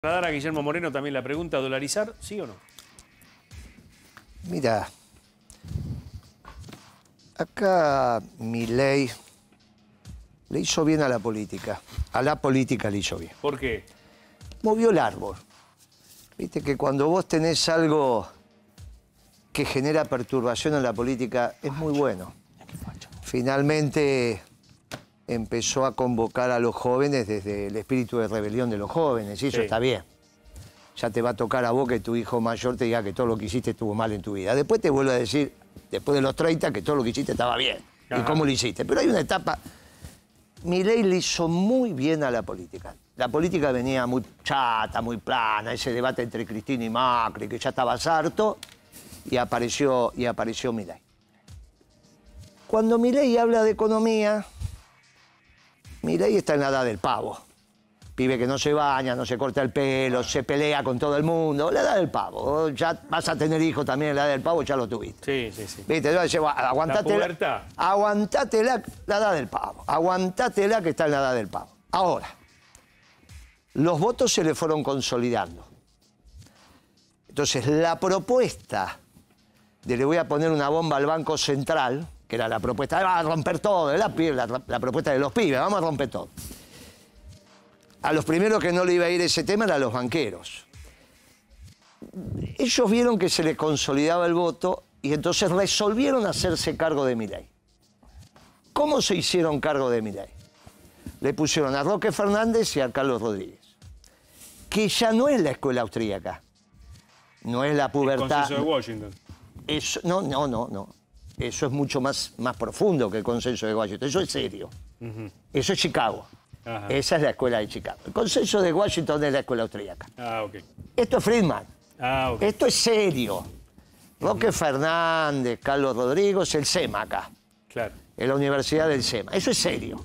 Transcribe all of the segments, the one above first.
Para dar a Guillermo Moreno también la pregunta, ¿dolarizar, sí o no? Mira, acá mi ley le hizo bien a la política. A la política le hizo bien. ¿Por qué? Movió el árbol. Viste que cuando vos tenés algo que genera perturbación en la política, es muy bueno. Finalmente empezó a convocar a los jóvenes desde el espíritu de rebelión de los jóvenes, y eso Sí. está bien. Ya te va a tocar a vos que tu hijo mayor te diga que todo lo que hiciste estuvo mal en tu vida. Después te vuelve a decir, después de los 30, que todo lo que hiciste estaba bien. Y cómo lo hiciste. Pero hay una etapa... Mi ley le hizo muy bien a la política. La política venía muy chata, muy plana, ese debate entre Cristina y Macri, que ya estaba harto, y apareció, y apareció Milei. Cuando Milei habla de economía, Milei está en la edad del pavo. Pibe que no se baña, no se corta el pelo, se pelea con todo el mundo. La edad del pavo. Ya vas a tener hijos también en la edad del pavo, ya lo tuviste. Sí, sí, sí. Viste, yo decía, aguantate La pubertad. aguantate la, la edad del pavo. Aguantate que está en la edad del pavo. Ahora, los votos se le fueron consolidando. Entonces, la propuesta de le voy a poner una bomba al Banco Central, que era la propuesta, va a romper todo, la, la- la propuesta de los pibes, vamos a romper todo. A los primeros que no le iba a ir ese tema eran los banqueros. Ellos vieron que se le consolidaba el voto y entonces resolvieron hacerse cargo de Milei. ¿Cómo se hicieron cargo de Milei? Le pusieron a Roque Fernández y a Carlos Rodríguez, que ya no es la escuela austríaca, no es la pubertad. Consenso de Washington. No, no, no, no. Eso es mucho más, más profundo que el consenso de Washington. Eso es serio. Eso es Chicago. Ajá. Esa es la escuela de Chicago. El consenso de Washington es la escuela austríaca. Ah, ok. Esto es Friedman. Ah, ok. Esto es serio. Roque Fernández, Carlos Rodríguez, el SEMA acá, Claro. en la Universidad del SEMA. Eso es serio.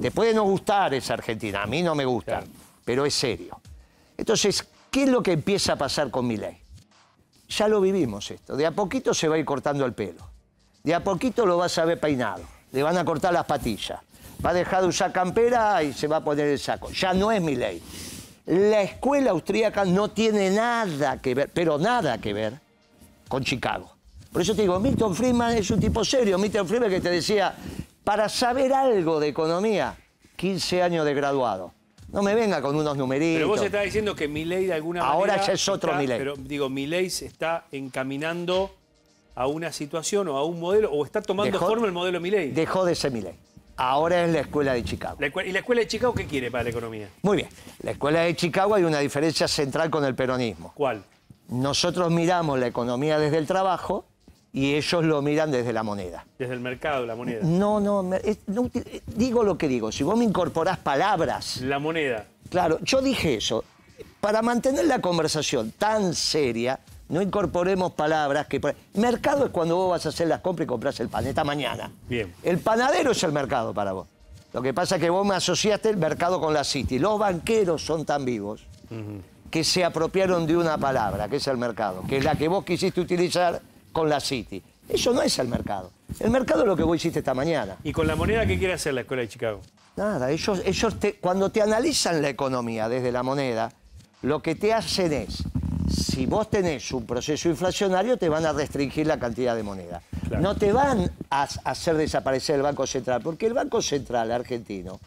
Te puede no gustar esa Argentina, a mí no me gusta, Claro. pero es serio. Entonces, ¿qué es lo que empieza a pasar con mi ley? Ya lo vivimos esto. De a poquito se va a ir cortando el pelo. De a poquito lo vas a ver peinado. Le van a cortar las patillas. Va a dejar de usar campera y se va a poner el saco. Ya no es mi ley. La escuela austríaca no tiene nada que ver, pero nada que ver con Chicago. Por eso te digo, Milton Friedman es un tipo serio. Milton Friedman que te decía, para saber algo de economía, 15 años de graduado. No me venga con unos numeritos. Pero vos estás diciendo que Milei de alguna Ahora manera... ya es otro Milei. Pero digo, Milei se está encaminando a una situación o a un modelo, o está tomando Dejó- forma el modelo Milei. Dejó de ser mi ley. Ahora es la escuela de Chicago. La escuela- ¿Y la escuela de Chicago qué quiere para la economía? Muy bien. La escuela de Chicago hay una diferencia central con el peronismo. ¿Cuál? Nosotros miramos la economía desde el trabajo y ellos lo miran desde la moneda. Desde el mercado, la moneda. No, no, es- no eh, digo lo que digo. Si vos me incorporás palabras, La moneda. claro, yo dije eso. Para mantener la conversación tan seria, no incorporemos palabras que... Mercado es cuando vos vas a hacer las compras y compras el pan, esta mañana. Bien. El panadero es el mercado para vos. Lo que pasa es que vos me asociaste el mercado con la City. Los banqueros son tan vivos que se apropiaron de una palabra, que es el mercado, que es la que vos quisiste utilizar con la City. Eso no es el mercado. El mercado es lo que vos hiciste esta mañana. ¿Y con la moneda qué quiere hacer la escuela de Chicago? Nada, ellos, ellos te- cuando te analizan la economía desde la moneda, lo que te hacen es, si vos tenés un proceso inflacionario, te van a restringir la cantidad de moneda. Claro. No te van a hacer desaparecer el Banco Central, porque el Banco Central argentino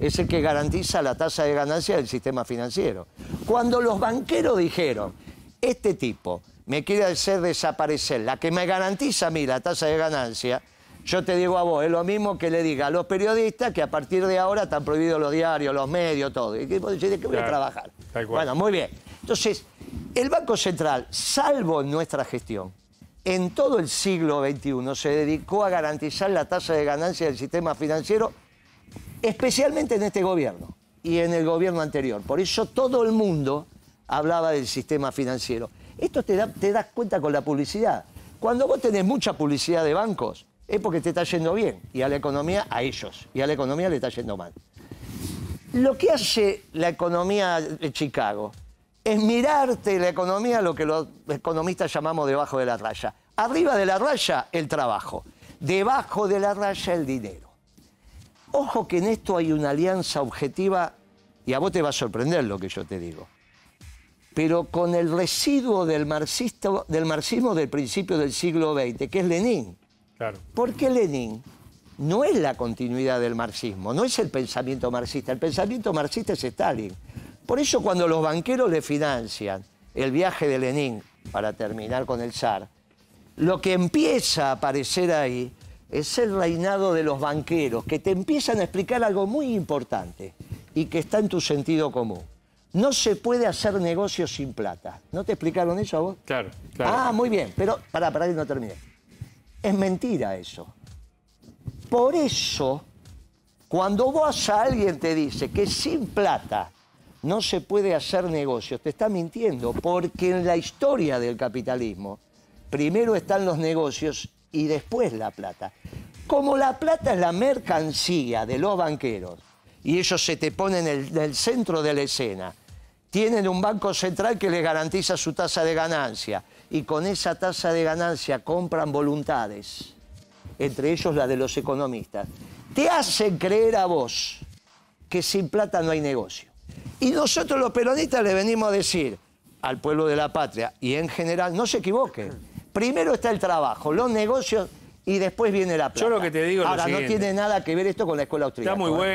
es el que garantiza la tasa de ganancia del sistema financiero. Cuando los banqueros dijeron, este tipo me quiere hacer desaparecer la que me garantiza a mí la tasa de ganancia, yo te digo a vos, es lo mismo que le diga a los periodistas que a partir de ahora están prohibidos los diarios, los medios, todo. ¿Y vos decís, ¿de qué voy a trabajar? Bueno, muy bien. Entonces, el Banco Central, salvo nuestra gestión, en todo el siglo XXI se dedicó a garantizar la tasa de ganancia del sistema financiero, especialmente en este gobierno y en el gobierno anterior. Por eso todo el mundo hablaba del sistema financiero. Esto te, da- te das cuenta con la publicidad. Cuando vos tenés mucha publicidad de bancos, es porque te está yendo bien. Y a la economía, a ellos. Y a la economía le está yendo mal. Lo que hace la economía de Chicago es mirarte la economía, lo que los economistas llamamos debajo de la raya. Arriba de la raya, el trabajo. Debajo de la raya, el dinero. Ojo que en esto hay una alianza objetiva, y a vos te va a sorprender lo que yo te digo. pero con el residuo del, marxista, del marxismo del principio del siglo XX, que es Lenin. Claro. Porque Lenin no es la continuidad del marxismo, no es el pensamiento marxista. El pensamiento marxista es Stalin. Por eso cuando los banqueros le financian el viaje de Lenin, para terminar con el zar, lo que empieza a aparecer ahí es el reinado de los banqueros, que te empiezan a explicar algo muy importante y que está en tu sentido común. No se puede hacer negocio sin plata. ¿No te explicaron eso a vos? Claro, claro. Ah, muy bien, pero para, para que no termine. Es mentira eso. Por eso, cuando vos a alguien te dice que sin plata no se puede hacer negocio, te está mintiendo, porque en la historia del capitalismo, primero están los negocios y después la plata. Como la plata es la mercancía de los banqueros y ellos se te ponen en el, centro de la escena, tienen un banco central que les garantiza su tasa de ganancia y con esa tasa de ganancia compran voluntades, entre ellos la de los economistas, te hacen creer a vos que sin plata no hay negocio. Y nosotros los peronistas le venimos a decir al pueblo de la patria y en general, no se equivoquen primero está el trabajo, los negocios y después viene la plata. Yo lo que te digo es lo Ahora, no tiene nada que ver esto con la escuela austríaca. Está muy ¿eh? bueno.